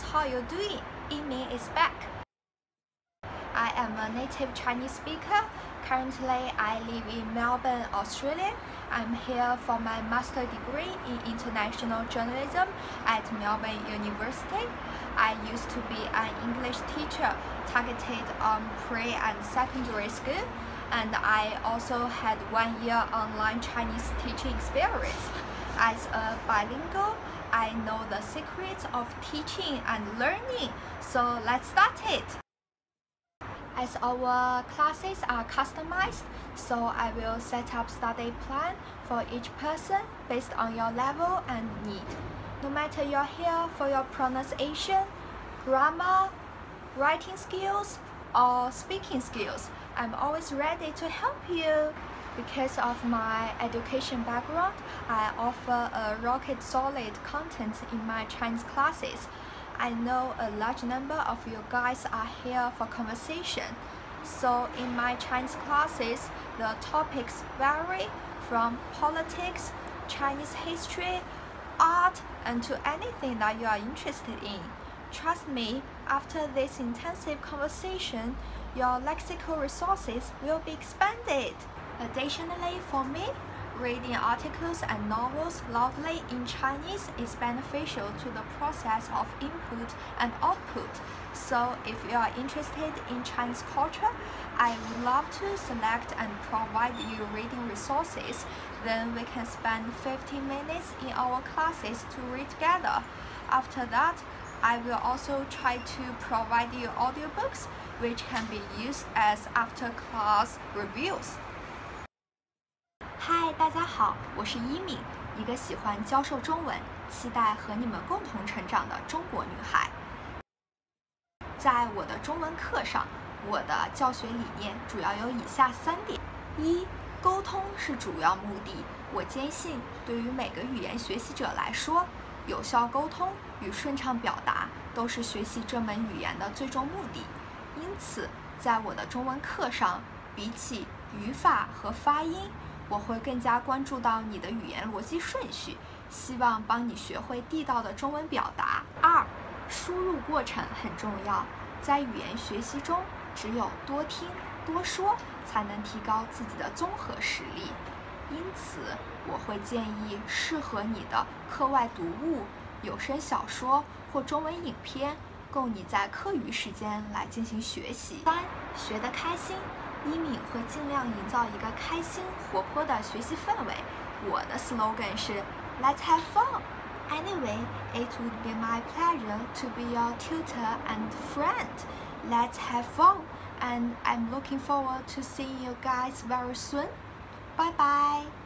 how you doing? Yimin is back. I am a native Chinese speaker. Currently, I live in Melbourne, Australia. I'm here for my master degree in international journalism at Melbourne University. I used to be an English teacher targeted on pre and secondary school, and I also had one year online Chinese teaching experience. As a bilingual, I know the secrets of teaching and learning. So let's start it. As our classes are customized, so I will set up study plan for each person based on your level and need. No matter you're here for your pronunciation, grammar, writing skills, or speaking skills, I'm always ready to help you. Because of my education background, I offer a rocket solid content in my Chinese classes. I know a large number of you guys are here for conversation. So in my Chinese classes, the topics vary from politics, Chinese history, art, and to anything that you are interested in. Trust me, after this intensive conversation, your lexical resources will be expanded. Additionally, for me, reading articles and novels loudly in Chinese is beneficial to the process of input and output. So if you are interested in Chinese culture, I would love to select and provide you reading resources. Then we can spend 15 minutes in our classes to read together. After that, I will also try to provide you audiobooks which can be used as after-class reviews. 大家好，我是伊敏，一个喜欢教授中文、期待和你们共同成长的中国女孩。在我的中文课上，我的教学理念主要有以下三点：一、沟通是主要目的。我坚信，对于每个语言学习者来说，有效沟通与顺畅表达都是学习这门语言的最终目的。因此，在我的中文课上，比起语法和发音，我会更加关注到你的语言逻辑顺序，希望帮你学会地道的中文表达。二，输入过程很重要，在语言学习中，只有多听多说，才能提高自己的综合实力。因此，我会建议适合你的课外读物、有声小说或中文影片，供你在课余时间来进行学习。三，学得开心。伊敏会尽量营造一个开心活泼的学习氛围。我的 slogan 是 Let's have fun. Anyway, it would be my pleasure to be your tutor and friend. Let's have fun, and I'm looking forward to seeing you guys very soon. Bye bye.